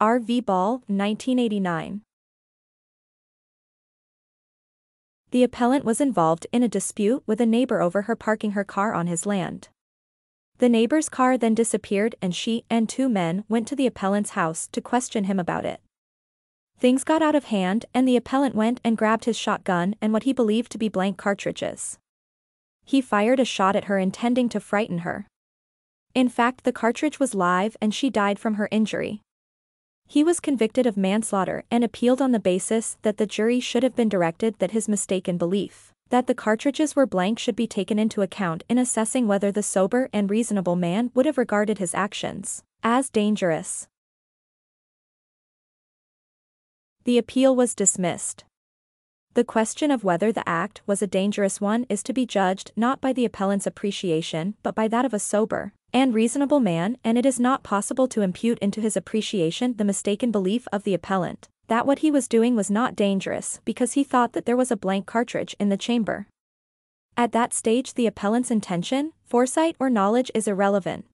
R. V. Ball, 1989. The appellant was involved in a dispute with a neighbor over her parking her car on his land. The neighbor's car then disappeared and she and two men went to the appellant's house to question him about it. Things got out of hand and the appellant went and grabbed his shotgun and what he believed to be blank cartridges. He fired a shot at her intending to frighten her. In fact the cartridge was live and she died from her injury. He was convicted of manslaughter and appealed on the basis that the jury should have been directed that his mistaken belief, that the cartridges were blank should be taken into account in assessing whether the sober and reasonable man would have regarded his actions as dangerous. The appeal was dismissed. The question of whether the act was a dangerous one is to be judged not by the appellant's appreciation but by that of a sober, and reasonable man and it is not possible to impute into his appreciation the mistaken belief of the appellant, that what he was doing was not dangerous because he thought that there was a blank cartridge in the chamber. At that stage the appellant's intention, foresight or knowledge is irrelevant,